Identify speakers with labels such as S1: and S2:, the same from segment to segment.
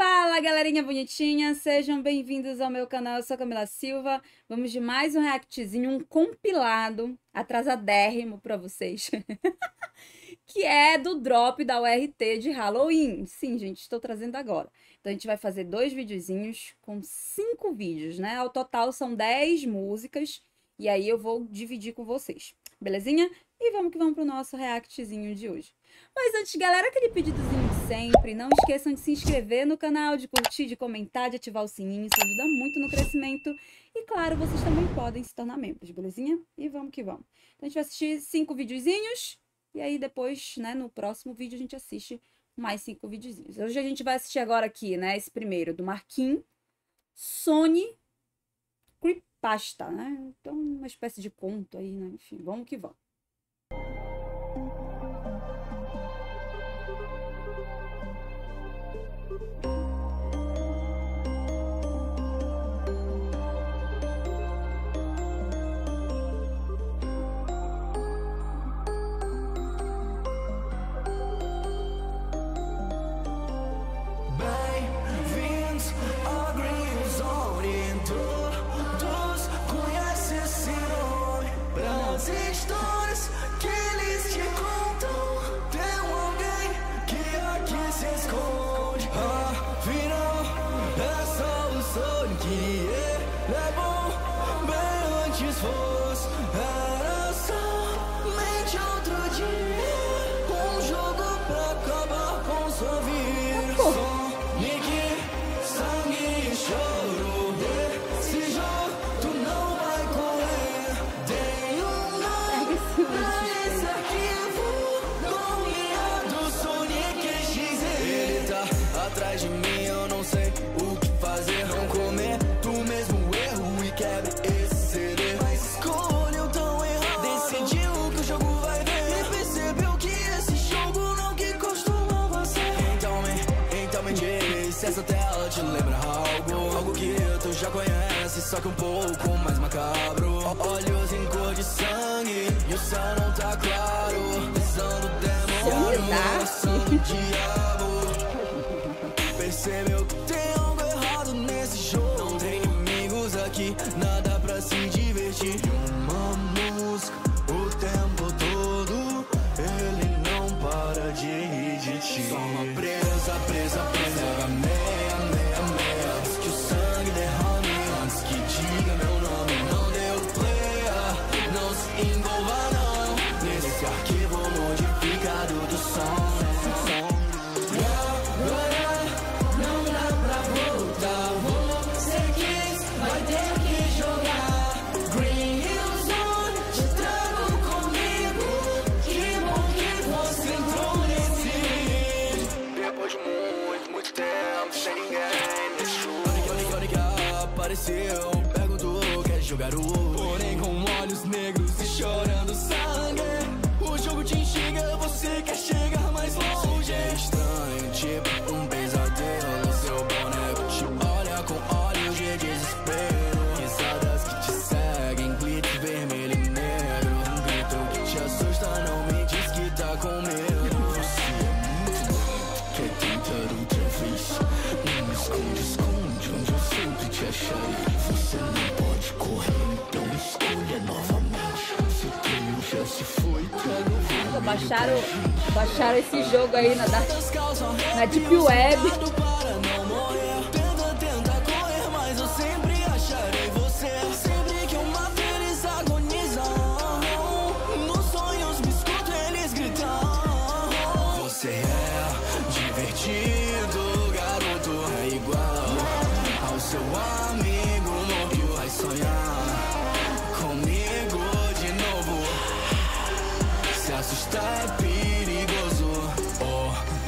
S1: Fala galerinha bonitinha, sejam bem-vindos ao meu canal, eu sou Camila Silva. Vamos de mais um reactzinho, um compilado atrasadérrimo pra vocês. que é do drop da URT de Halloween. Sim, gente, estou trazendo agora. Então a gente vai fazer dois videozinhos com cinco vídeos, né? Ao total são dez músicas e aí eu vou dividir com vocês. Belezinha? E vamos que vamos pro nosso reactzinho de hoje. Mas antes, galera, aquele pedidozinho sempre. Não esqueçam de se inscrever no canal, de curtir, de comentar, de ativar o sininho. Isso ajuda muito no crescimento. E claro, vocês também podem se tornar membros, belezinha? E vamos que vamos. Então a gente vai assistir cinco videozinhos. E aí depois, né, no próximo vídeo a gente assiste mais cinco videozinhos. Hoje a gente vai assistir agora aqui, né, esse primeiro do Marquinhos. Sony Creepasta, né? Então, uma espécie de conto aí, né? Enfim, vamos que vamos.
S2: Que ele é bom. Bem antes fosse, era somente outro dia. Um jogo pra acabar com sua vida. Sonic, sangue e choro. Desse jogo tu não vai correr. Um nome pra esse arquivo. Nomeado Sonic XZ. Ele tá atrás de mim, essa tela te lembra algo. Algo que tu já conhece, só que um pouco mais macabro. Olhos em cor de sangue e o céu não tá claro. Pensando demônio,
S1: Sanidade.
S2: pensando diabo. Percebeu
S1: Baixaram, baixaram esse jogo aí na, na Deep Web.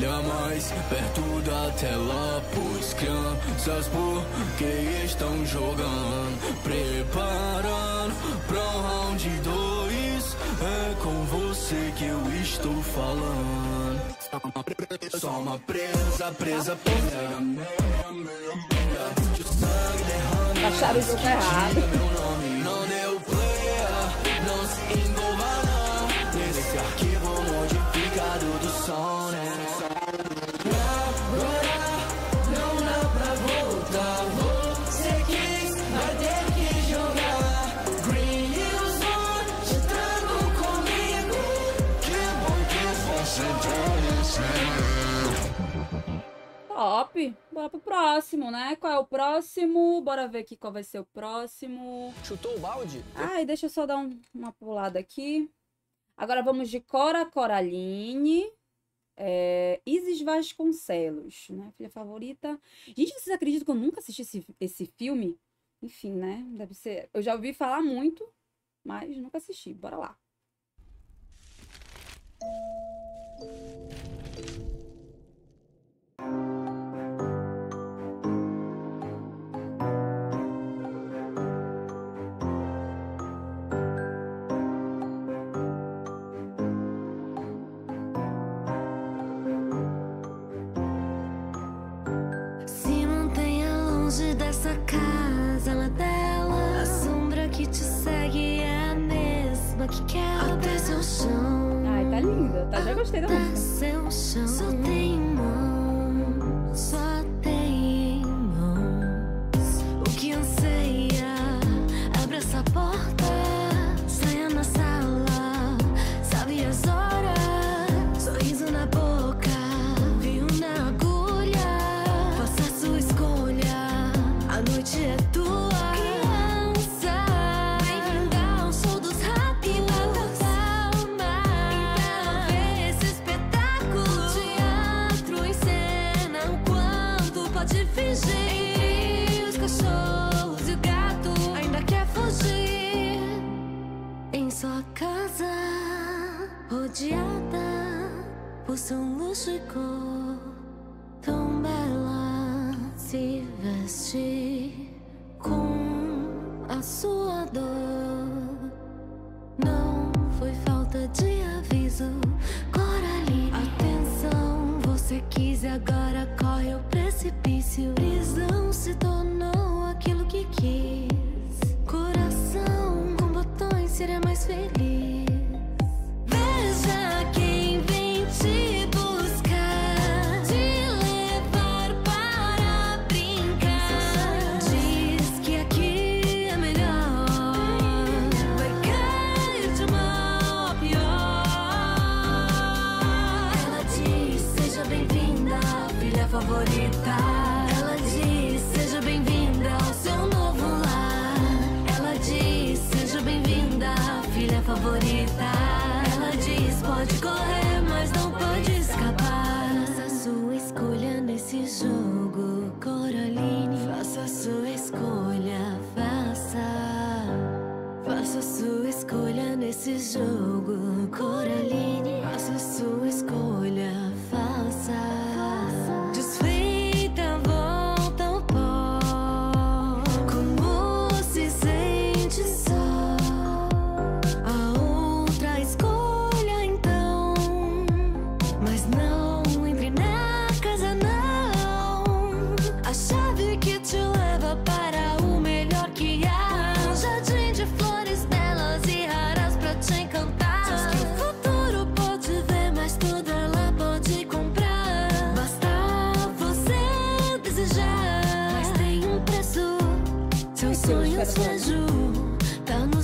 S2: Mais perto da tela, pois crianças por que estão jogando? Preparando pra um round dois. É com você que eu estou falando. Só uma presa, presa, presa. Que o
S1: jogo errado.
S2: Meu nome não deu play, não se envolva não Nesse arquivo modificado do som, né?
S1: Top. Bora pro próximo, né? Qual é o próximo? Bora ver aqui qual vai ser o próximo.
S3: Chutou o balde?
S1: Ai, deixa eu só dar um, uma pulada aqui. Agora vamos de Cora Coraline. É, Isis Vasconcelos, né? Filha favorita. Gente, vocês acreditam que eu nunca assisti esse, esse filme? Enfim, né? Deve ser. Eu já ouvi falar muito, mas nunca assisti. Bora lá.
S4: longe dessa casa, ela é dela. A sombra que te segue é a mesma que quebra até seu chão.
S1: Ai, tá linda. Tá, já gostei da música.
S4: Seu chão. Só tem mão.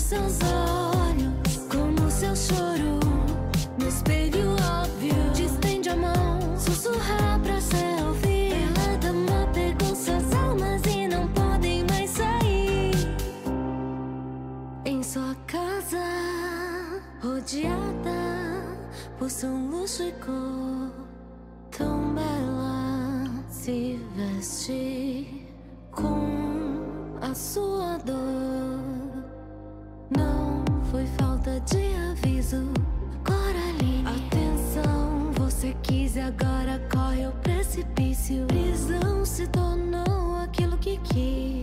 S4: seus olhos, como seu choro. No espelho óbvio, distende a mão, sussurra pra ser ouvir. Ela dá uma pegou suas almas e não podem mais sair. Em sua casa, rodeada por seu luxo e cor, tão bela se vestir. precipício. Prisão se tornou aquilo que quis.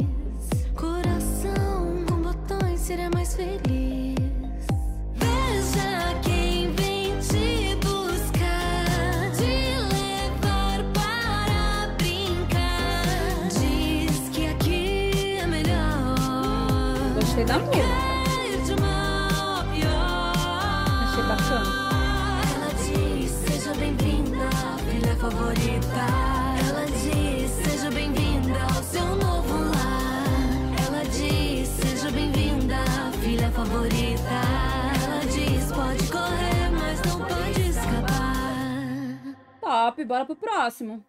S4: Coração com botões seria mais feliz.
S1: bora pro próximo.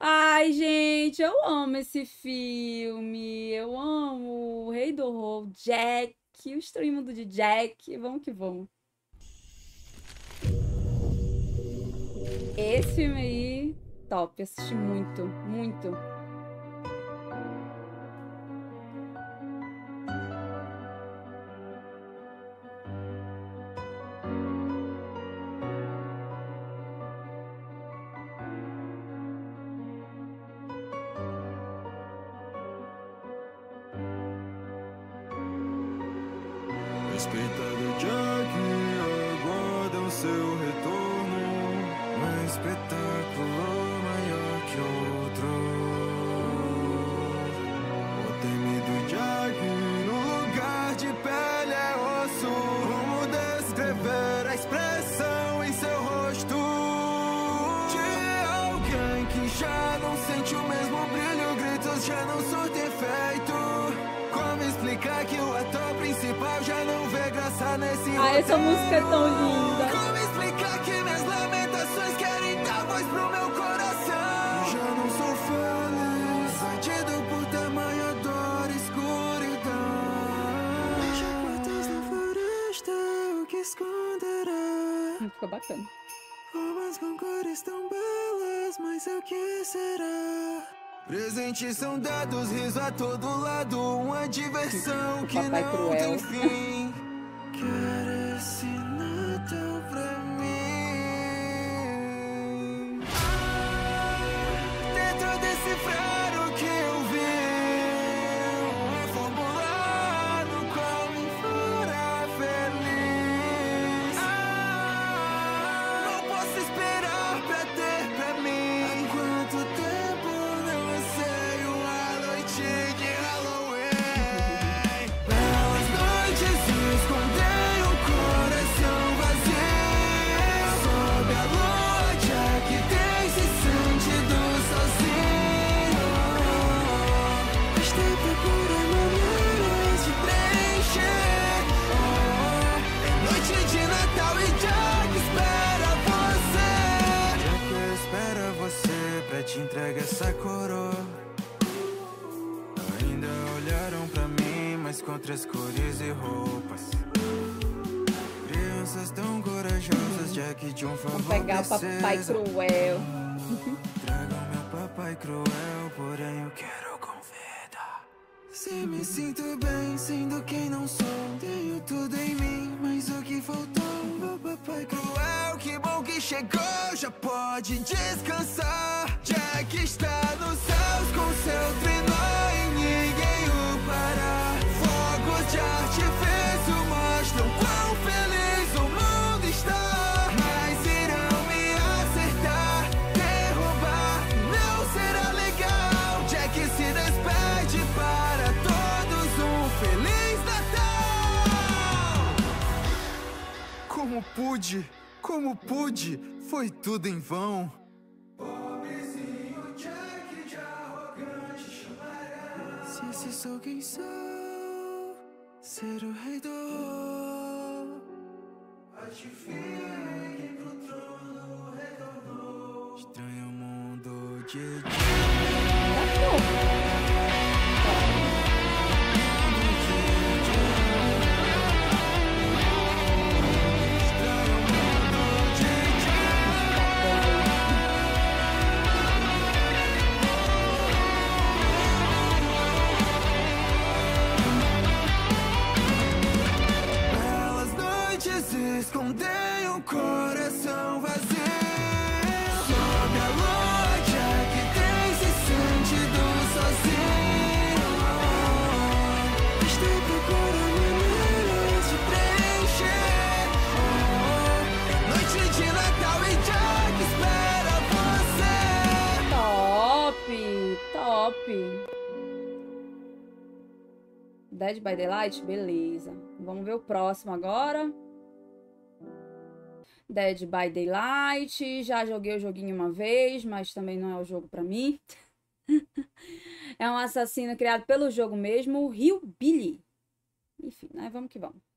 S1: Ai, gente, eu amo esse filme. Eu amo o Rei do Horror, Jack, o estranho mundo de Jack. Vamos que vamos. Esse filme aí, top. Assisti muito, muito.
S5: Já não surtem efeito. Como explicar que o ator principal já não vê graça nesse
S1: Ai, essa música é tão linda.
S5: Como explicar que minhas lamentações querem dar voz pro meu coração? Já não sou feliz, bandido por tamanha dor escuridão. Veja portas na floresta, o que esconderá?
S1: Ficou bacana.
S5: Formas com cores tão belas, mas o que será? Presentes são dados, riso a todo lado, uma diversão que
S1: Papai
S5: não
S1: cruel.
S5: tem fim. Essa coroa. Ainda olharam pra mim, mas com outras cores e roupas. Crianças tão corajosas, Jack de um favor
S1: Vou pegar o papai cruel.
S5: Tragam meu papai cruel, porém eu quero. Se me sinto bem sendo quem não sou, tenho tudo em mim, mas o que faltou? Meu papai cruel, que bom que chegou, já pode descansar. Jack está nos céus com seu trenó pude, como pude, foi tudo em vão. Pobrezinho Jack de arrogante chamará. Se esse sou quem sou, ser o rei do. Adivinha quem pro trono retornou? Estranho mundo de
S1: Dead by Daylight, beleza. Vamos ver o próximo agora. Dead by Daylight, já joguei o joguinho uma vez, mas também não é o jogo pra mim. é um assassino criado pelo jogo mesmo, o Rio Billy. Enfim, né? Vamos que vamos.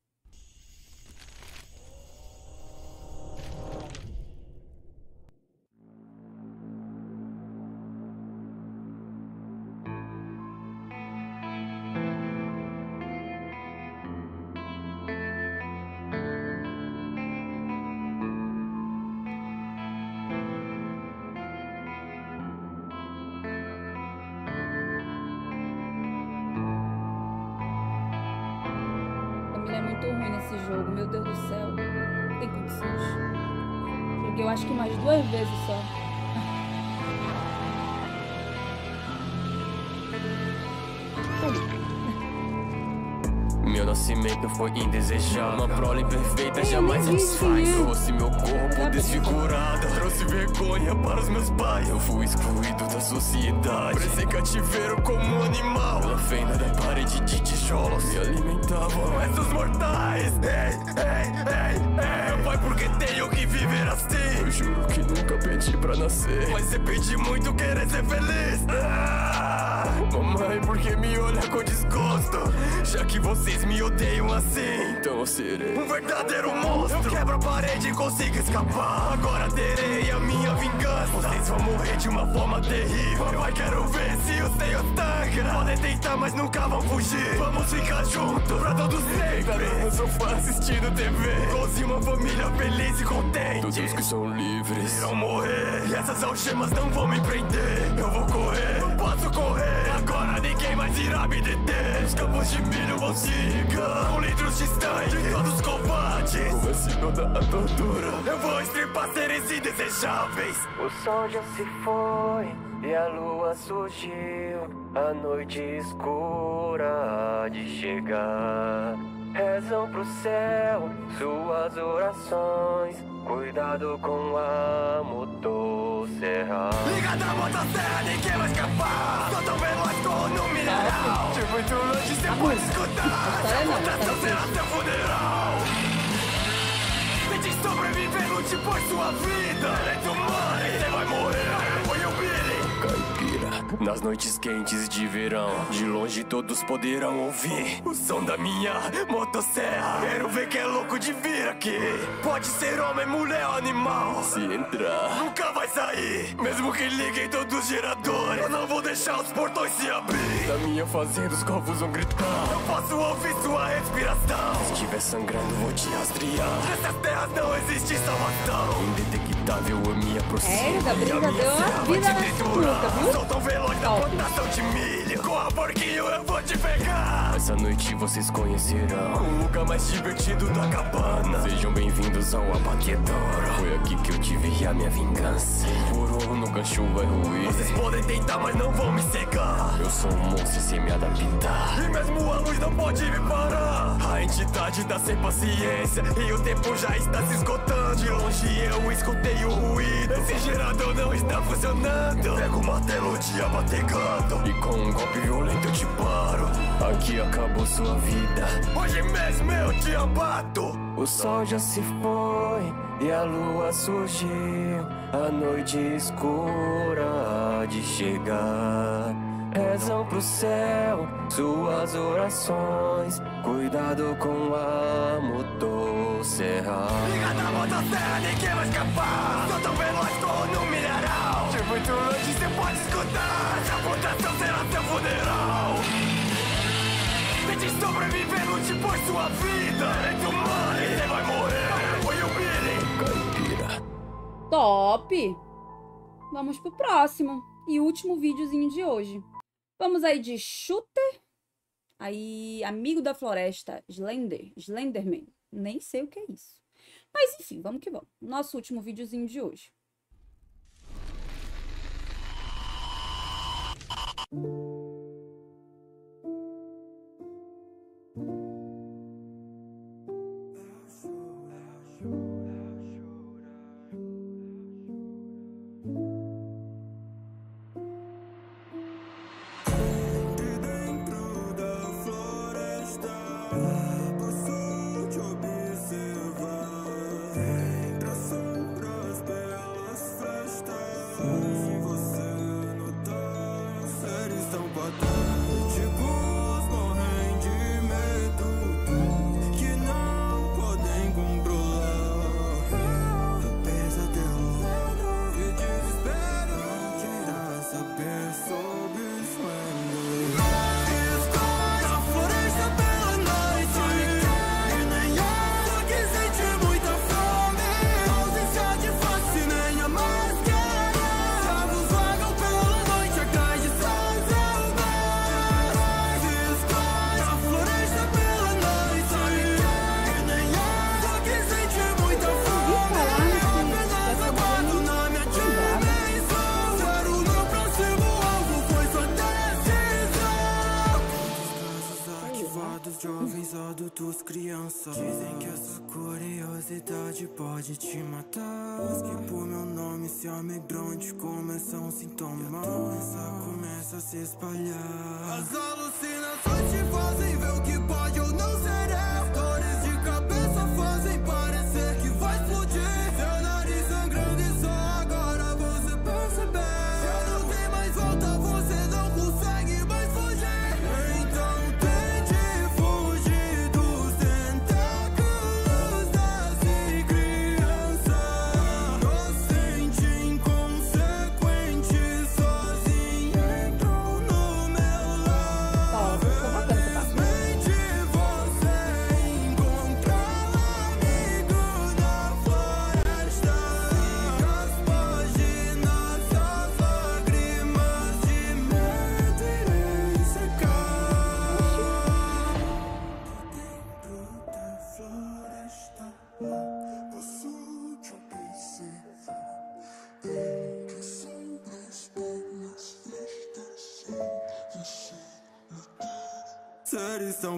S1: Muito ruim nesse jogo, meu Deus do céu. Não tem condições. Joguei eu acho que mais duas vezes só.
S3: Nascimento foi indesejado Uma prole perfeita
S1: Ei,
S3: jamais satisfaz. Trouxe meu corpo desfigurado. Trouxe vergonha para os meus pais. Eu fui excluído da sociedade. Presen cativeiro como um animal. Pela fenda da parede de tijolos. Me alimentavam restos mortais. Ei, ei, ei, ei. Meu pai, por que tenho que viver assim? Eu juro que nunca pedi pra nascer. Mas você pedi muito querer ser feliz. Ah! Mamãe, por que me olha com? Já que vocês me odeiam assim. Então eu serei. Um verdadeiro monstro. Eu quebro a parede e consigo escapar. Agora terei a minha vingança. Vocês vão morrer de uma forma terrível. Papai, quero ver se o senhor tangra Podem tentar, mas nunca vão fugir. Vamos ficar juntos pra todos sempre. No sofá assistindo TV Igualzinho uma família feliz e contente. Todos que são livres. Irão morrer. E essas algemas não vão me prender. Eu vou correr, não posso correr. Agora ninguém mais irá me deter. Os campos de Com litros de sangue de todos os covardes Convencido da tortura Eu vou estripar seres indesejáveis. O sol já se foi e a lua surgiu. A noite escura de chegar Rezam pro céu suas orações Cuidado com a motosserra. Liga da motosserra, ninguém vai escapar Sou tão veloz como um mineral. De muito longe cê pode escutar.
S1: Essa
S3: essa
S1: é
S3: será seu funeral. Tente sobreviver, lute por sua vida nas noites quentes de verão De longe todos poderão ouvir O som da minha motosserra. Quero ver que é louco de vir aqui. Pode ser homem, mulher ou animal. Se entrar, nunca vai sair. Mesmo que liguem todos os geradores Eu não vou deixar os portões se abrir. Na minha fazenda os corvos vão gritar. Eu posso ouvir sua respiração. Se estiver sangrando vou te rastrear. Nessas terras não existe salvação Indetectável a minha
S1: É, essa briga
S3: a minha
S1: deu uma vida
S3: triturar.
S1: luta, viu? Top.
S3: plantação de milho Com a porquinho eu vou te pegar. Essa noite vocês conhecerão. O lugar mais divertido da cabana. Sejam bem-vindos ao abatedouro Foi aqui que eu tive a minha vingança. Por um gancho vai ruir Vocês podem tentar, mas não vão me cegar Eu sou um monstro sem me adaptar. E mesmo a luz não pode me parar. A entidade tá sem paciência E o tempo já está se esgotando. De longe eu escutei o ruído. Esse gerador não está funcionando. Pego o martelo te abategando E com um golpe Aqui acabou sua vida. Hoje mesmo eu te abato. O sol já se foi e a lua surgiu. A noite escura há de chegar. Rezam pro céu suas orações. Cuidado com a motosserra. Liga da motosserra, ninguém vai escapar. Sou tão veloz como um mineral De muito longe cê pode escutar. Essa plantação será seu funeral por sua vida Eleito humano, e cê vai morrer Foi o Billy Caipira
S1: Top! Vamos pro próximo e último videozinho de hoje. Vamos aí de Shooter. Aí, Amigo da Floresta, Slender, Slenderman. Nem sei o que é isso. Mas enfim, vamos que vamos. Nosso último videozinho de hoje.
S5: Tão patéticos morrem Dizem que essa curiosidade pode te matar. Busque por meu nome, se amedronte, começa um sintoma. A doença começa a se espalhar. As alucinações te fazem ver o que pode ou não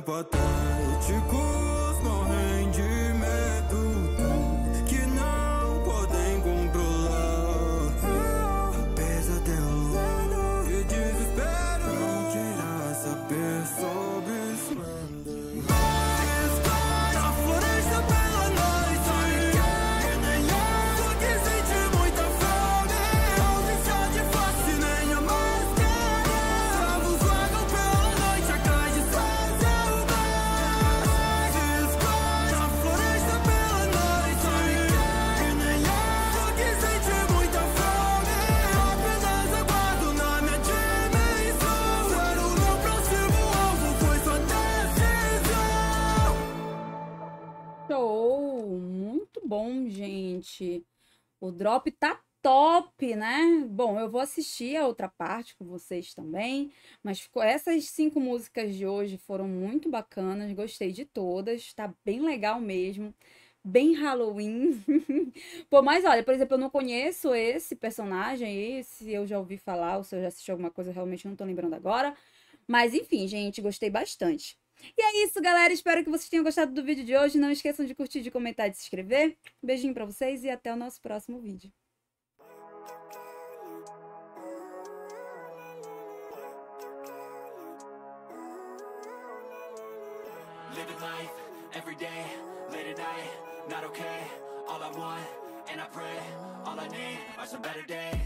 S5: Seres tão patéticos morrem O
S1: drop tá top, né? Bom, eu vou assistir a outra parte com vocês também, mas ficou essas cinco músicas de hoje foram muito bacanas, gostei de todas, tá bem legal mesmo. Bem Halloween. Pô, mas olha, por exemplo, eu não conheço esse personagem aí, se eu já ouvi falar ou se eu já assisti alguma coisa, realmente não tô lembrando agora. Mas enfim, gente, gostei bastante. E é isso, galera. Espero que vocês tenham gostado do vídeo de hoje. Não esqueçam de curtir, de comentar, de se inscrever. Beijinho pra vocês e até o nosso próximo vídeo.
S3: Living life every day, late at night, not okay. All I want, and I pray, all I need are some better days.